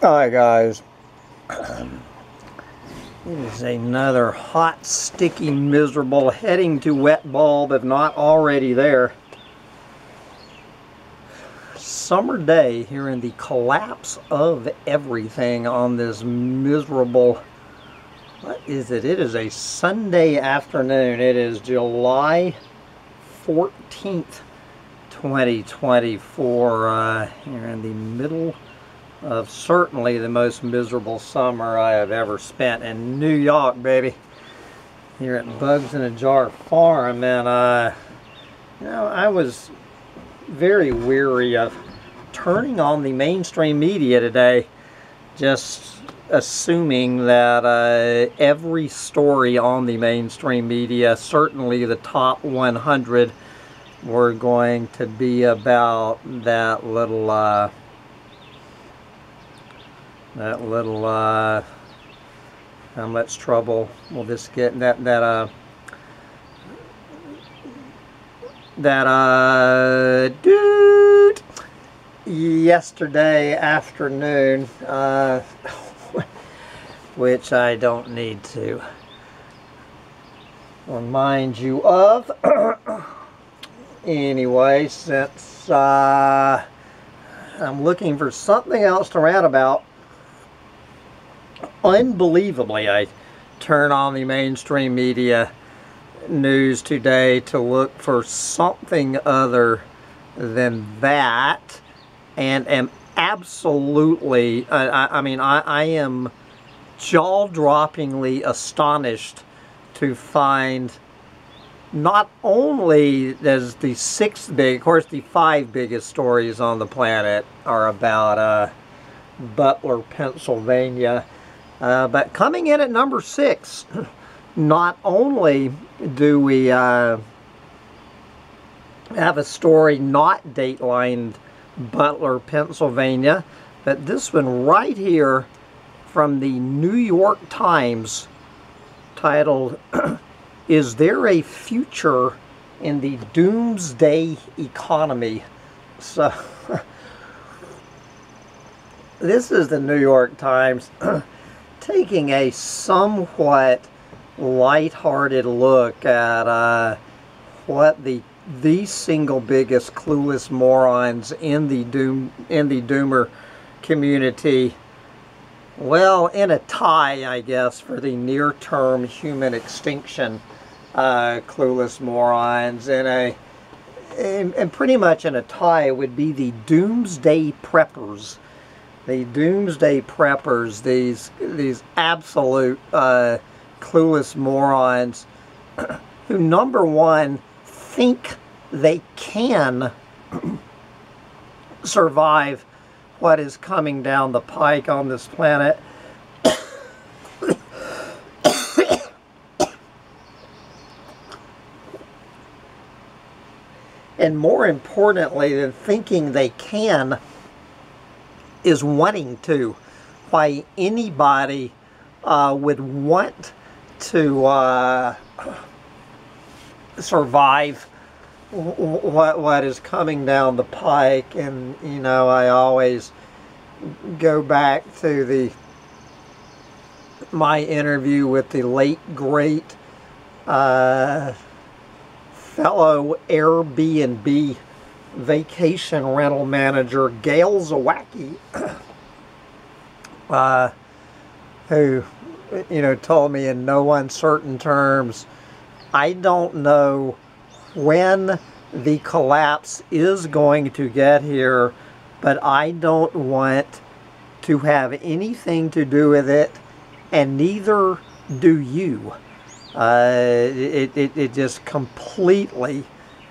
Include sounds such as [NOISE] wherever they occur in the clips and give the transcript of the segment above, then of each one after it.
Hi guys. it is another hot, sticky, miserable, heading to wet bulb if not already there. Summer day here in the collapse of everything on this miserable, what is it? It is a Sunday afternoon. It is July 14th, 2024 uh, here in the middle of certainly the most miserable summer I have ever spent in New York, baby. Here at Bugs in a Jar Farm, and uh, you know, I was very weary of turning on the mainstream media today, just assuming that uh, every story on the mainstream media, certainly the top 100, were going to be about that little. Uh, that little uh, how much trouble will this get? That that uh that uh dude yesterday afternoon uh [LAUGHS] which I don't need to remind you of. [CLEARS THROAT] Anyway since uh I'm looking for something else to rant about unbelievably, I turn on the mainstream media news today to look for something other than that and am absolutely, I, I mean, I, I am jaw-droppingly astonished to find not only as the sixth big, of course the five biggest stories on the planet are about uh, Butler, Pennsylvania, uh, but coming in at number six, [CLEARS THROAT] not only do we uh, have a story not datelined Butler, Pennsylvania, but this one right here from the New York Times titled, [CLEARS THROAT] Is There a Future in the Doomsday Economy? So, [LAUGHS] this is the New York Times. [CLEARS THROAT] taking a somewhat light-hearted look at uh, what the the single biggest clueless morons in the doom in the doomer community well in a tie I guess for the near-term human extinction uh, clueless morons. In a and pretty much in a tie would be the doomsday preppers the doomsday preppers, these these absolute uh, clueless morons [CLEARS THROAT] who, number one, think they can [CLEARS THROAT] survive what is coming down the pike on this planet. [COUGHS] and more importantly than thinking they can is wanting to. Why anybody uh, would want to uh, survive what what is coming down the pike and you know I always go back to the my interview with the late great uh, fellow Airbnb vacation rental manager Gail Zawacki, [COUGHS] uh, who, you know, told me in no uncertain terms, I don't know when the collapse is going to get here, but I don't want to have anything to do with it, and neither do you. Uh, it, it, it just completely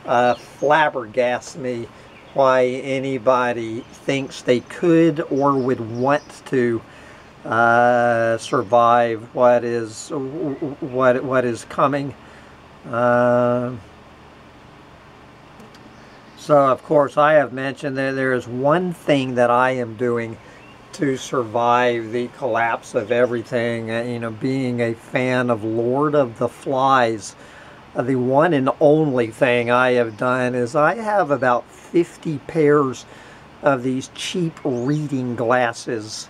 uh, flabbergasts me why anybody thinks they could or would want to uh, survive what is what what is coming. Uh, so of course I have mentioned that there is one thing that I am doing to survive the collapse of everything. Uh, you know, being a fan of Lord of the Flies the one and only thing I have done is I have about 50 pairs of these cheap reading glasses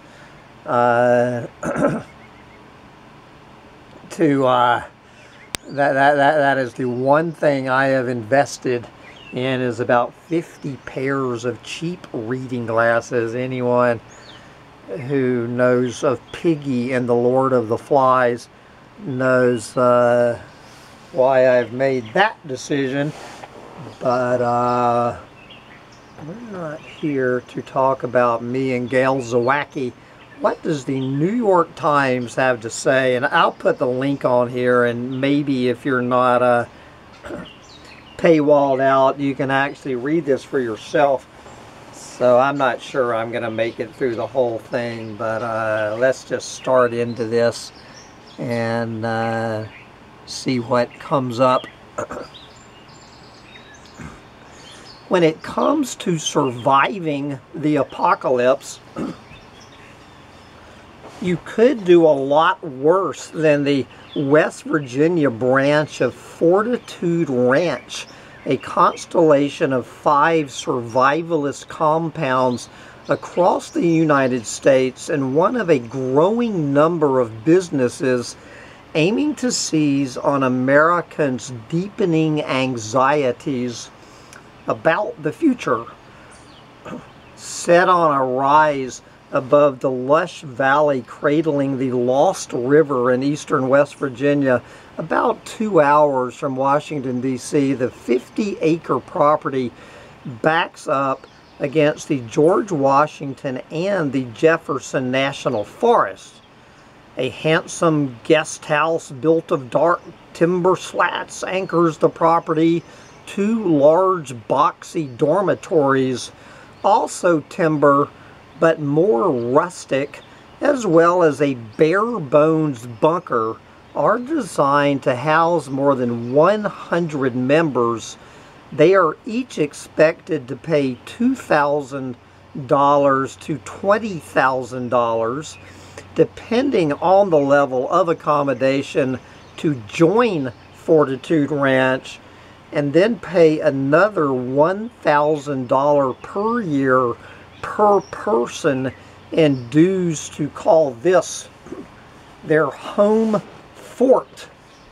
uh, [CLEARS THROAT] to uh, that, that, that, that is the one thing I have invested in is about 50 pairs of cheap reading glasses. Anyone who knows of Piggy and the Lord of the Flies knows uh, why I've made that decision. But uh, we're not here to talk about me and Gail Zawacki what does the New York Times have to say? And I'll put the link on here, and maybe if you're not uh, [CLEARS THROAT] paywalled out, you can actually read this for yourself. So I'm not sure I'm going to make it through the whole thing, but uh, let's just start into this and uh, see what comes up. when it comes to surviving the apocalypse, you could do a lot worse than the West Virginia branch of Fortitude Ranch, a constellation of five survivalist compounds across the United States and one of a growing number of businesses aiming to seize on Americans' deepening anxieties about the future. Set on a rise above the lush valley cradling the Lost River in eastern West Virginia, about two hours from Washington, D.C., the 50 acre property backs up against the George Washington and the Jefferson National Forest. A handsome guest house built of dark timber slats anchors the property. Two large boxy dormitories, also timber, but more rustic, as well as a bare bones bunker, are designed to house more than 100 members. They are each expected to pay $2,000 to $20,000, depending on the level of accommodation, to join Fortitude Ranch and then pay another $1,000 per year per person and dues to call this their home fort,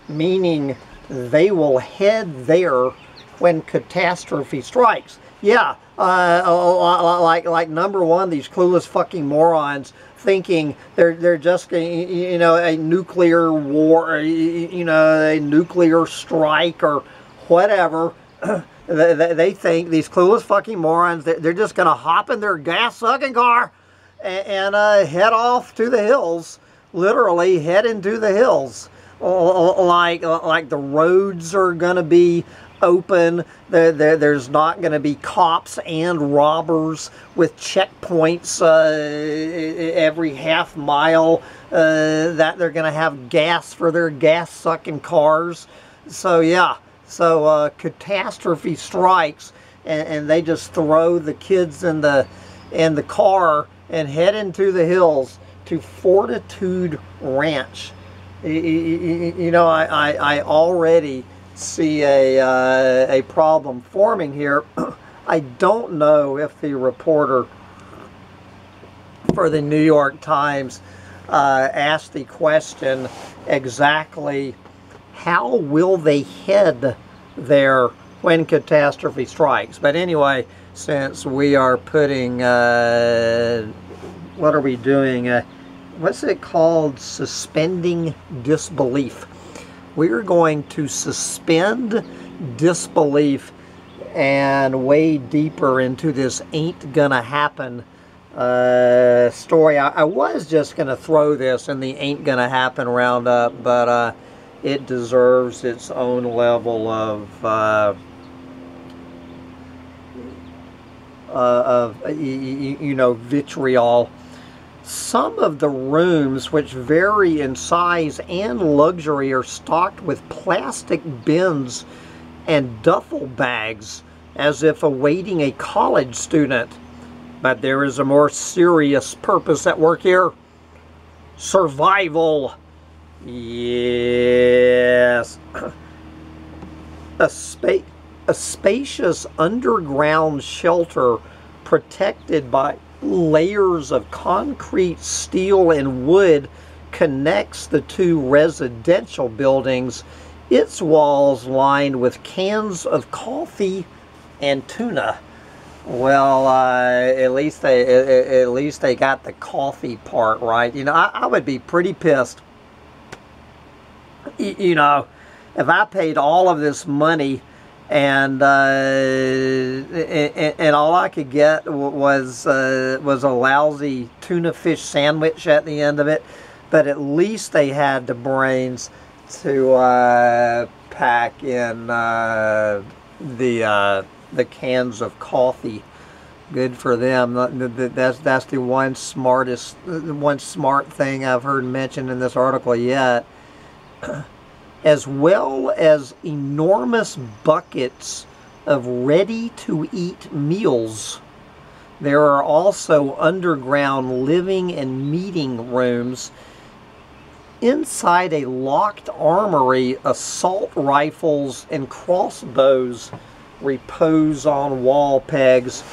meaning they will head there when catastrophe strikes. Yeah, uh, like like number one, these clueless fucking morons thinking they're they're just you know a nuclear war, you know a nuclear strike or whatever. [CLEARS THROAT] They, think, these clueless fucking morons, they're just to hop in their gas-sucking car and, uh, head off to the hills, literally head into the hills. Like, like the roads are to be open. There, there, there's not going to be cops and robbers with checkpoints uh, every half mile. Uh, that they're going to have gas for their gas-sucking cars. So yeah, so uh, catastrophe strikes, and, and, they just throw the kids in the in the car and head into the hills to Fortitude Ranch. You, know, I, I, I, already see a, uh, a problem forming here. [CLEARS THROAT] I don't know if the reporter for the New York Times uh, asked the question exactly how will they head there when catastrophe strikes? But anyway, since we are putting, uh, what are we doing? Uh, what's it called? Suspending disbelief. We're going to suspend disbelief and way deeper into this ain't gonna happen uh, story. I, I, was just gonna throw this in the ain't gonna happen roundup, but uh, it deserves its own level of uh, uh, of you, you know vitriol. Some of the rooms, which vary in size and luxury, are stocked with plastic bins and duffel bags as if awaiting a college student. But there is a more serious purpose at work here. Survival. Yes. [CLEARS THROAT] a, spa a spacious underground shelter protected by layers of concrete, steel, and wood connects the two residential buildings, its walls lined with cans of coffee and tuna. Well, uh, at least they at least they got the coffee part right. You know, I, I would be pretty pissed. You, you know, if I paid all of this money and uh, and, all I could get was uh, was a lousy tuna fish sandwich at the end of it, but at least they had the brains to uh, pack in uh, the uh, the cans of coffee. Good for them. That's that's the one smartest, one smart thing I've heard mentioned in this article yet. [CLEARS THROAT] As well as enormous buckets of ready-to-eat meals. There are also underground living and meeting rooms. Inside a locked armory, assault rifles and crossbows repose on wall pegs.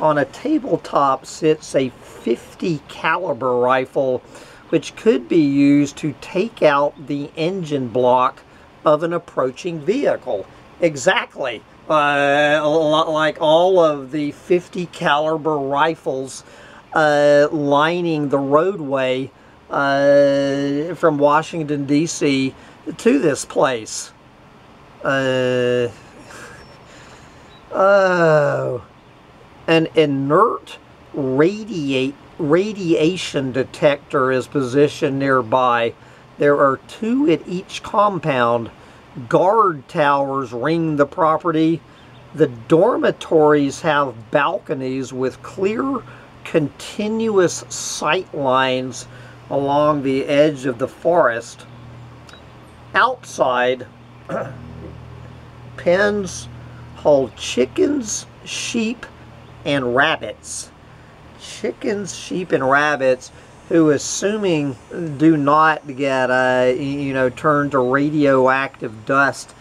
On a tabletop sits a 50 caliber rifle which could be used to take out the engine block of an approaching vehicle. Exactly. Uh, like all of the 50 caliber rifles uh, lining the roadway uh, from Washington D.C. to this place. Uh, [LAUGHS] Oh. An inert radiate, radiation detector is positioned nearby. There are two at each compound. Guard towers ring the property. The dormitories have balconies with clear, continuous sight lines along the edge of the forest. Outside, [CLEARS THROAT] pens hold chickens, sheep, and rabbits. Chickens, sheep, and rabbits who assuming do not get, uh, you know, turned to radioactive dust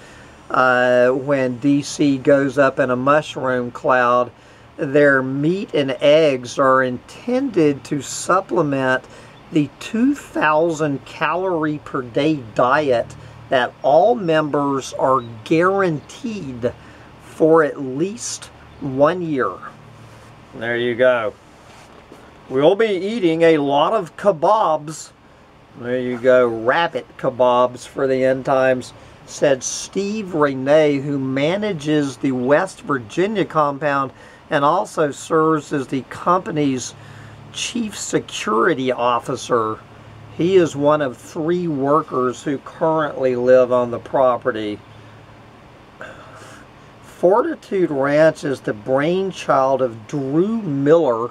uh, when DC goes up in a mushroom cloud. Their meat and eggs are intended to supplement the 2,000 calorie per day diet that all members are guaranteed for at least one year. There you go. We'll be eating a lot of kebabs. There you go, rabbit kebabs for the end times, said Steve Renee, who manages the West Virginia compound and also serves as the company's chief security officer. He is one of three workers who currently live on the property. Fortitude Ranch is the brainchild of Drew Miller,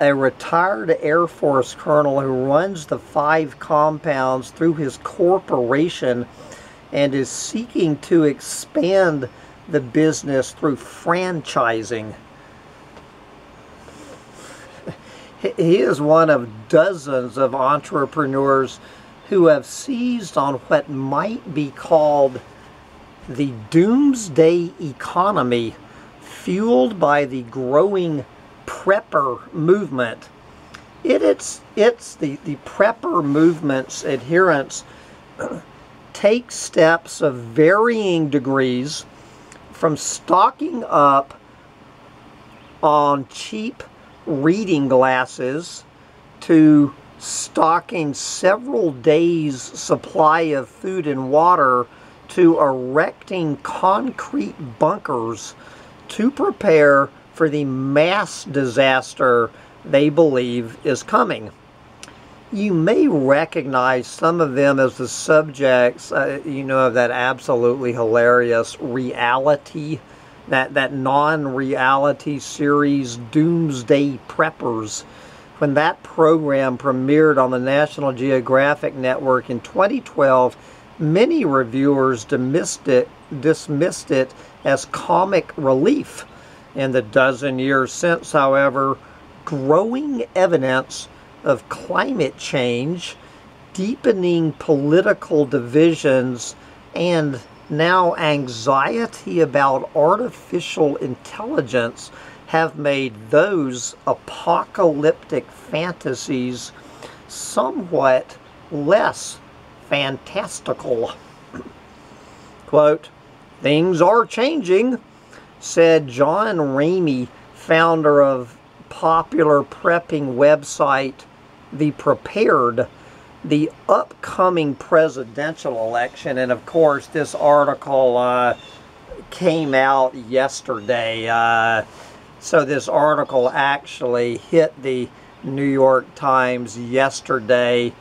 a retired Air Force colonel who runs the five compounds through his corporation and is seeking to expand the business through franchising. He is one of dozens of entrepreneurs who have seized on what might be called the doomsday economy fueled by the growing prepper movement. It, it's it's the, the prepper movement's adherents [CLEARS THROAT] take steps of varying degrees from stocking up on cheap reading glasses to stocking several days supply of food and water to erecting concrete bunkers to prepare for the mass disaster they believe is coming. You may recognize some of them as the subjects, uh, you know, of that absolutely hilarious reality, that, that non-reality series Doomsday Preppers. When that program premiered on the National Geographic Network in 2012, Many reviewers dismissed it, dismissed it as comic relief. In the dozen years since, however, growing evidence of climate change, deepening political divisions, and now anxiety about artificial intelligence have made those apocalyptic fantasies somewhat less fantastical. [CLEARS THROAT] Quote, Things are changing, said John Ramey, founder of popular prepping website The Prepared, the upcoming presidential election. And of course, this article uh, came out yesterday. Uh, so this article actually hit the New York Times yesterday,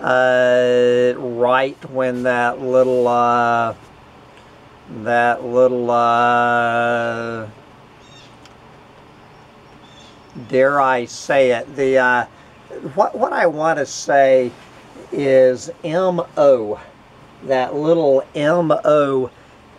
uh, right when that little, uh, that little, uh, dare I say it, the, uh, what, what I want to say is MO, that little MO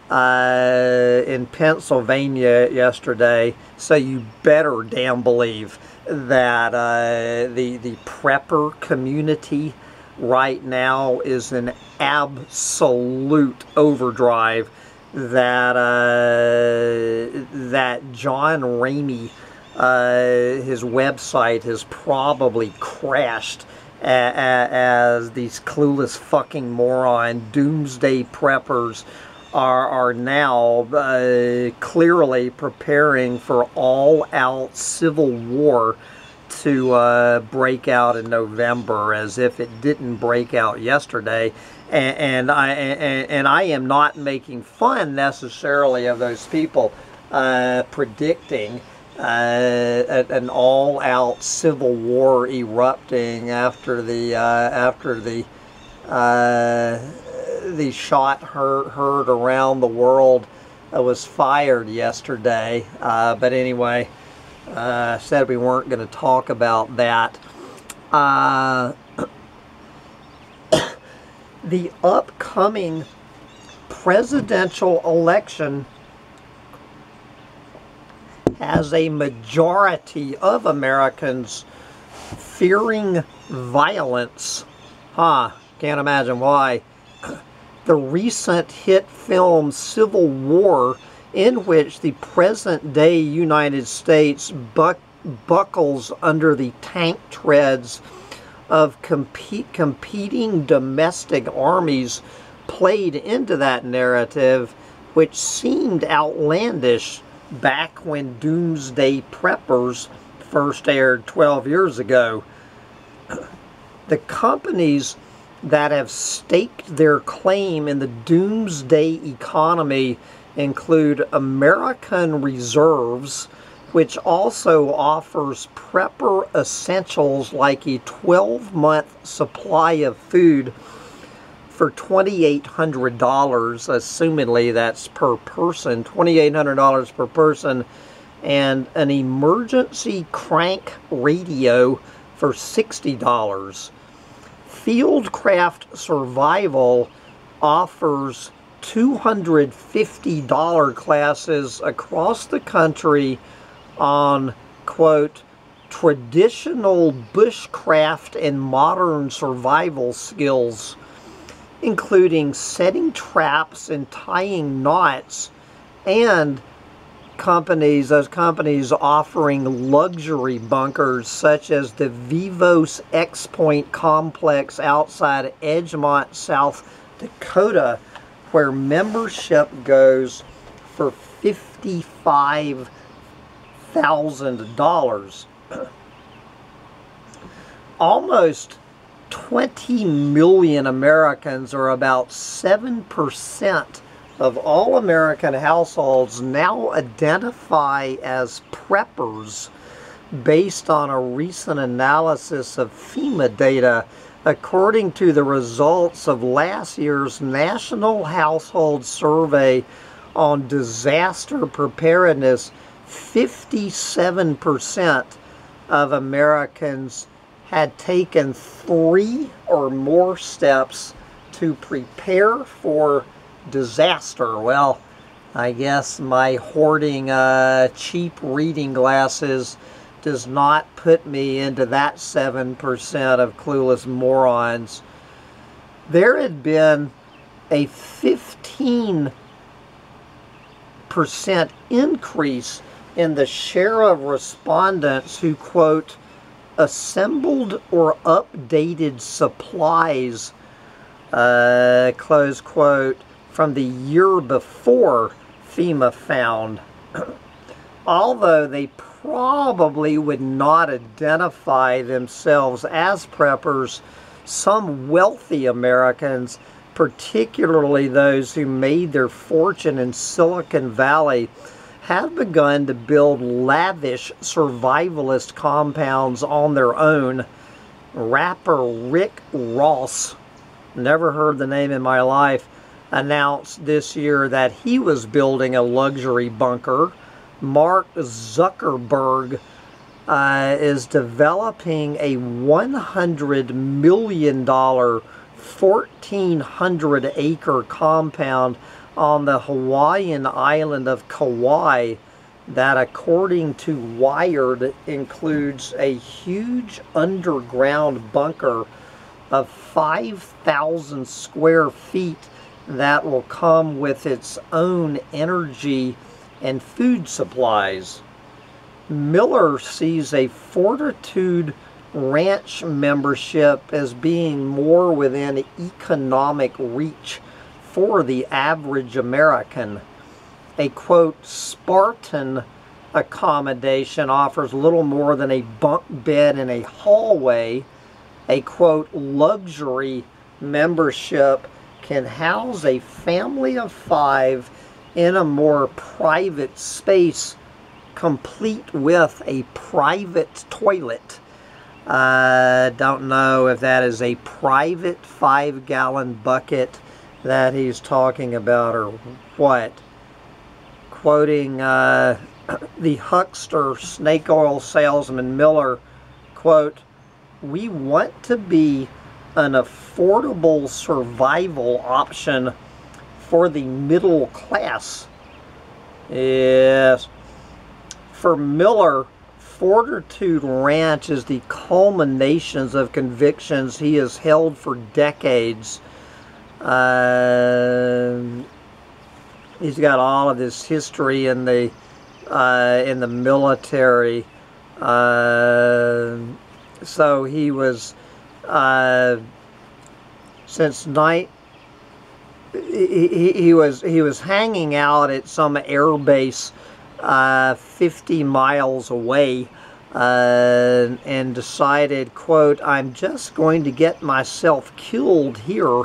uh, in Pennsylvania yesterday, so you better damn believe that uh, the the prepper community right now is an absolute overdrive. That uh, that John Ramey, uh, his website has probably crashed as these clueless fucking moron doomsday preppers are, are now uh, clearly preparing for all out civil war to uh, break out in November as if it didn't break out yesterday. And, and I and, and, I am not making fun necessarily of those people uh, predicting uh, an all-out civil war erupting after the uh, after the uh, the shot heard, heard around the world uh, was fired yesterday. But anyway, uh, said we weren't going to talk about that. Uh, [COUGHS] the upcoming presidential election has a majority of Americans fearing violence. Huh, can't imagine why [COUGHS] the recent hit film Civil War, in which the present day United States buck, buckles under the tank treads of compete, competing domestic armies, played into that narrative, which seemed outlandish back when Doomsday Preppers first aired 12 years ago. [CLEARS THROAT] The companies that have staked their claim in the doomsday economy include American Reserves, which also offers prepper essentials like a 12 month supply of food for $2,800, assumingly that's per person, $2,800 per person, and an emergency crank radio for $60. Fieldcraft Survival offers $250 classes across the country on, quote, traditional bushcraft and modern survival skills, including setting traps and tying knots, and companies, those companies offering luxury bunkers such as the Vivos X Point complex outside Edgemont, South Dakota, where membership goes for $55,000. [CLEARS THROAT] Almost 20 million Americans, or about 7%, of all American households now identify as preppers based on a recent analysis of FEMA data according to the results of last year's National Household Survey on Disaster Preparedness, 57% of Americans had taken three or more steps to prepare for disaster. Well, I guess my hoarding uh, cheap reading glasses does not put me into that 7% of clueless morons. There had been a 15% increase in the share of respondents who, quote, assembled or updated supplies, uh, close quote, from the year before FEMA found. [CLEARS THROAT] Although they probably would not identify themselves as preppers, some wealthy Americans, particularly those who made their fortune in Silicon Valley, have begun to build lavish survivalist compounds on their own. Rapper Rick Ross, never heard the name in my life, announced this year that he was building a luxury bunker. Mark Zuckerberg uh, is developing a $100 million, 1,400 acre compound on the Hawaiian island of Kauai that, according to Wired, includes a huge underground bunker of 5,000 square feet that will come with its own energy and food supplies. Miller sees a Fortitude Ranch membership as being more within economic reach for the average American. A quote, Spartan accommodation offers little more than a bunk bed in a hallway. A quote, luxury membership can house a family of five in a more private space complete with a private toilet. I uh, don't know if that is a private five gallon bucket that he's talking about or what. Quoting uh, [CLEARS THROAT] the huckster snake oil salesman Miller, quote, we want to be an affordable survival option for the middle class. Yes. For Miller, Fortitude Ranch is the culminations of convictions he has held for decades uh, he's got all of this history in the uh, in the military. Uh, so he was uh, since night. He, he was he was hanging out at some air base uh, 50 miles away uh, and decided, quote, I'm just going to get myself killed here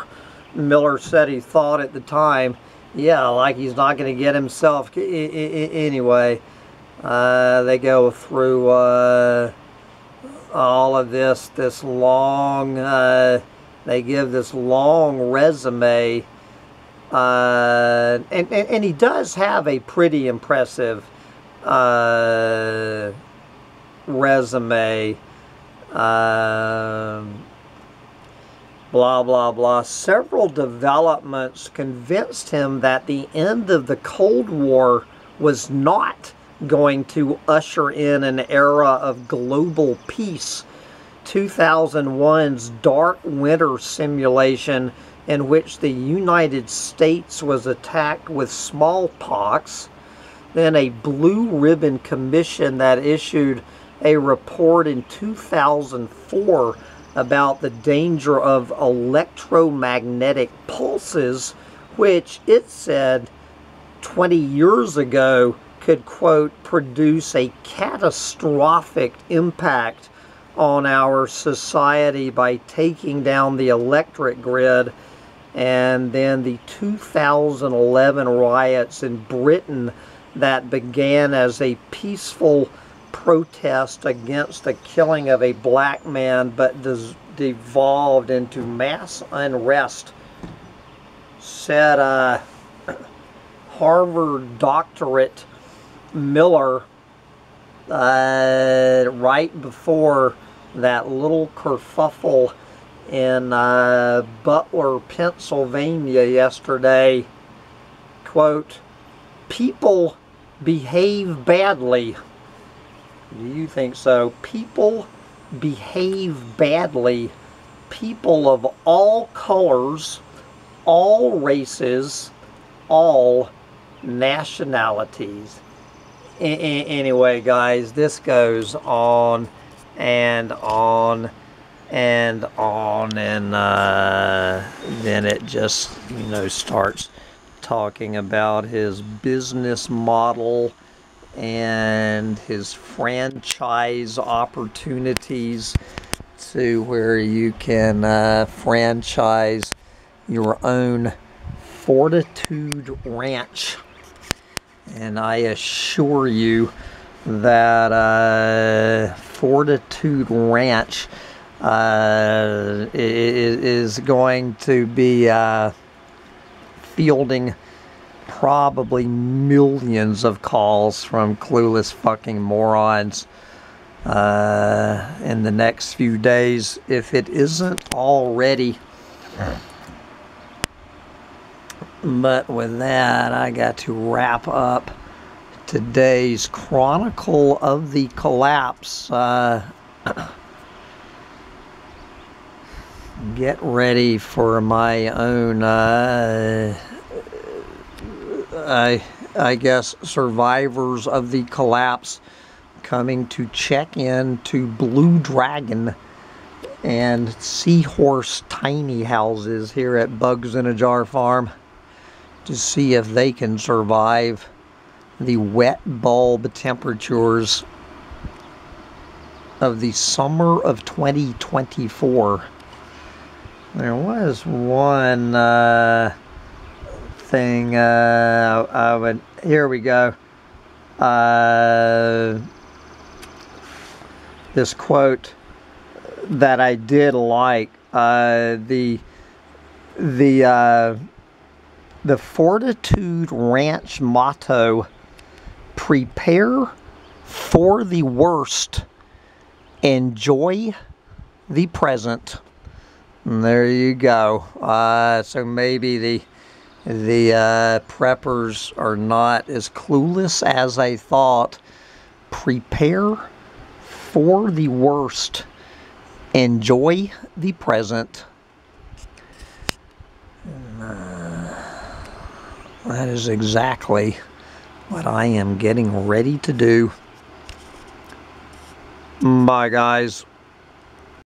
Miller said he thought at the time, yeah, like he's not going to get himself anyway. Uh, they go through uh, all of this, this long, uh, they give this long resume. Uh, and, and, and, he does have a pretty impressive uh, resume. Um, blah, blah, blah. Several developments convinced him that the end of the Cold War was not going to usher in an era of global peace. 2001's Dark Winter simulation in which the United States was attacked with smallpox, then a Blue Ribbon Commission that issued a report in 2004 about the danger of electromagnetic pulses, which it said 20 years ago could, quote, produce a catastrophic impact on our society by taking down the electric grid. And then the 2011 riots in Britain that began as a peaceful protest against the killing of a black man but devolved into mass unrest said uh, [CLEARS THROAT] Harvard doctorate Miller uh, right before that little kerfuffle in uh, Butler, Pennsylvania yesterday. Quote, people behave badly do you think so? People behave badly. People of all colors, all races, all nationalities. anyway, guys, this goes on and on and on, and uh, then it just, you know, starts talking about his business model and his franchise opportunities to where you can uh, franchise your own Fortitude Ranch. And I assure you that uh, Fortitude Ranch uh, is going to be uh, fielding probably millions of calls from clueless fucking morons uh, in the next few days if it isn't already. But with that, I got to wrap up today's Chronicle of the Collapse. [CLEARS THROAT] Get ready for my own uh, I, I guess, survivors of the collapse coming to check in to Blue Dragon and Seahorse tiny houses here at Bugs in a Jar Farm to see if they can survive the wet bulb temperatures of the summer of 2024. There was one uh, thing. Uh, I would. Here we go. Uh, this quote that I did like. Uh, the the uh, the Fortitude Ranch motto: "Prepare for the worst, enjoy the present." And there you go. Uh, so maybe the the uh, preppers are not as clueless as I thought. Prepare for the worst. Enjoy the present. Uh, that is exactly what I am getting ready to do. Bye, guys.